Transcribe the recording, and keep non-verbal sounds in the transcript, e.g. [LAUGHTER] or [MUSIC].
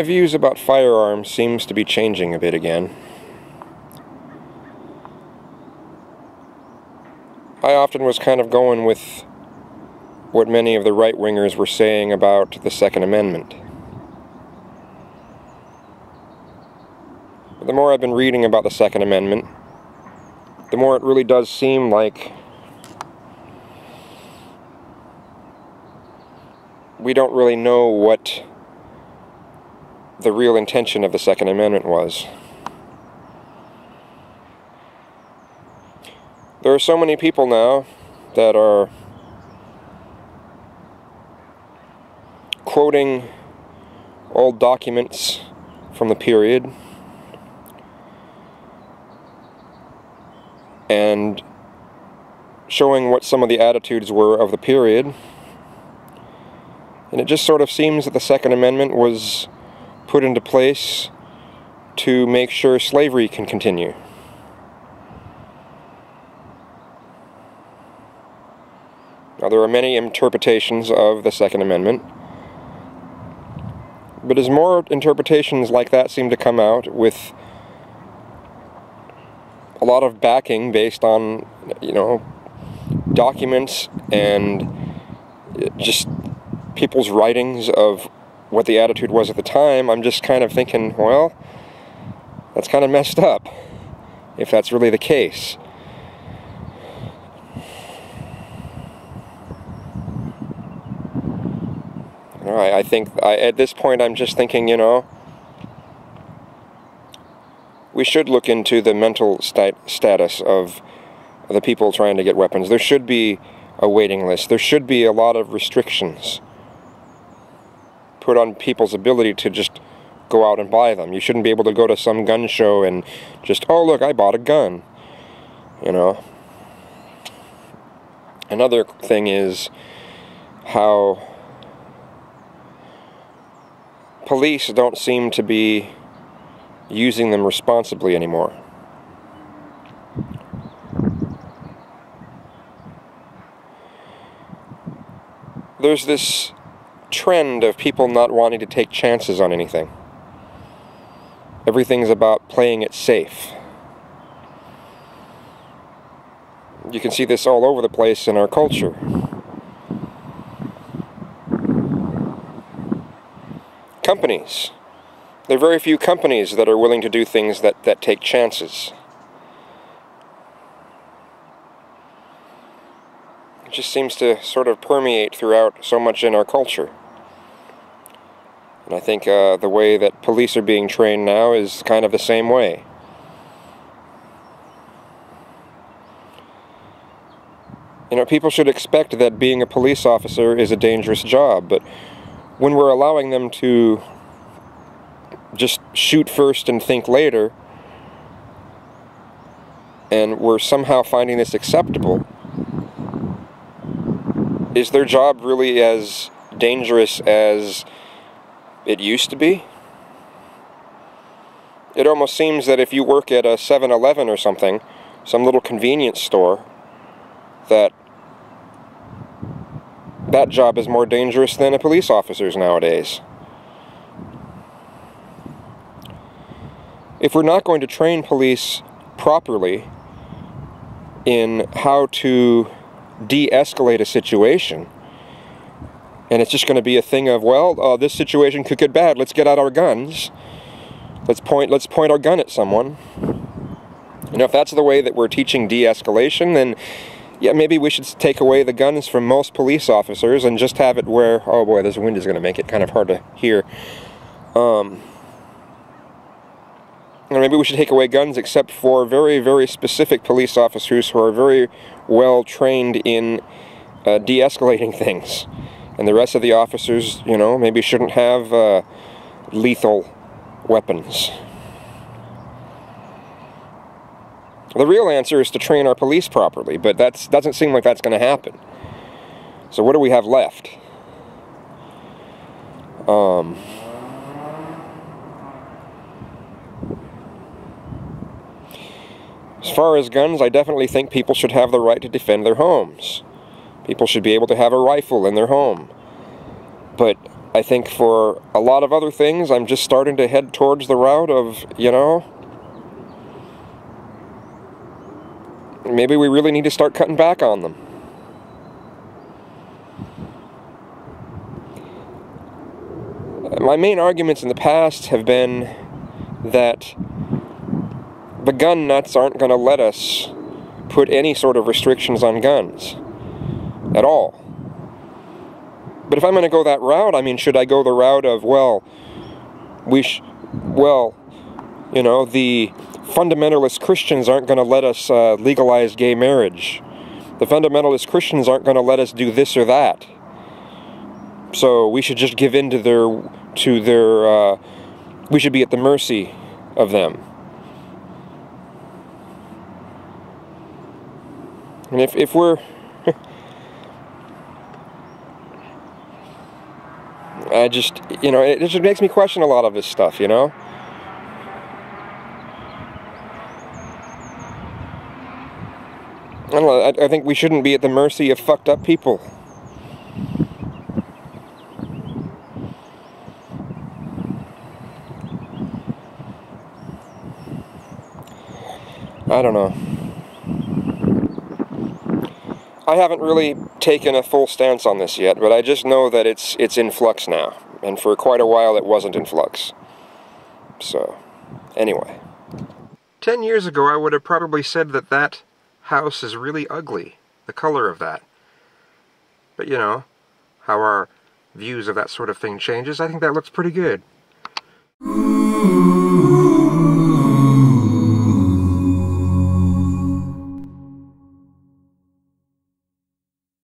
My views about firearms seems to be changing a bit again. I often was kind of going with what many of the right-wingers were saying about the Second Amendment. But the more I've been reading about the Second Amendment, the more it really does seem like we don't really know what the real intention of the Second Amendment was. There are so many people now that are quoting old documents from the period and showing what some of the attitudes were of the period. And it just sort of seems that the Second Amendment was put into place to make sure slavery can continue. Now, there are many interpretations of the Second Amendment, but as more interpretations like that seem to come out with a lot of backing based on, you know, documents and just people's writings of what the attitude was at the time, I'm just kind of thinking, well, that's kind of messed up, if that's really the case. All right, I think I, at this point I'm just thinking, you know, we should look into the mental stat status of the people trying to get weapons. There should be a waiting list. There should be a lot of restrictions put on people's ability to just go out and buy them. You shouldn't be able to go to some gun show and just, oh look, I bought a gun. You know. Another thing is how police don't seem to be using them responsibly anymore. There's this trend of people not wanting to take chances on anything. Everything's about playing it safe. You can see this all over the place in our culture. Companies. There are very few companies that are willing to do things that, that take chances. It just seems to sort of permeate throughout so much in our culture. And I think uh, the way that police are being trained now is kind of the same way. You know, people should expect that being a police officer is a dangerous job, but when we're allowing them to just shoot first and think later, and we're somehow finding this acceptable, is their job really as dangerous as it used to be? It almost seems that if you work at a 7-Eleven or something, some little convenience store, that that job is more dangerous than a police officer's nowadays. If we're not going to train police properly in how to de-escalate a situation, and it's just going to be a thing of, well, uh, this situation could get bad. Let's get out our guns. Let's point, let's point our gun at someone. You know, if that's the way that we're teaching de-escalation, then yeah, maybe we should take away the guns from most police officers and just have it where, oh boy, this wind is going to make it kind of hard to hear. Um, or maybe we should take away guns except for very, very specific police officers who are very well trained in uh, de-escalating [LAUGHS] things and the rest of the officers, you know, maybe shouldn't have uh, lethal weapons. The real answer is to train our police properly, but that doesn't seem like that's going to happen. So what do we have left? Um, as far as guns, I definitely think people should have the right to defend their homes. People should be able to have a rifle in their home. But I think for a lot of other things, I'm just starting to head towards the route of, you know, maybe we really need to start cutting back on them. My main arguments in the past have been that gun nuts aren't going to let us put any sort of restrictions on guns at all. But if I'm going to go that route, I mean, should I go the route of, well, we sh well, you know, the fundamentalist Christians aren't going to let us uh, legalize gay marriage. The fundamentalist Christians aren't going to let us do this or that. So we should just give in to their, to their, uh, we should be at the mercy of them. And if, if we're, [LAUGHS] I just, you know, it just makes me question a lot of this stuff, you know? I don't know, I, I think we shouldn't be at the mercy of fucked up people. I don't know. I haven't really taken a full stance on this yet, but I just know that it's it's in flux now, and for quite a while it wasn't in flux. So, anyway. Ten years ago I would have probably said that that house is really ugly, the color of that. But you know, how our views of that sort of thing changes, I think that looks pretty good.